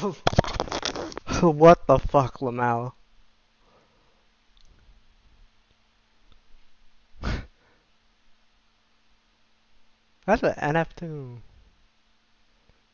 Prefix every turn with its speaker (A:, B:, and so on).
A: what the fuck, Lamal? That's an NF2.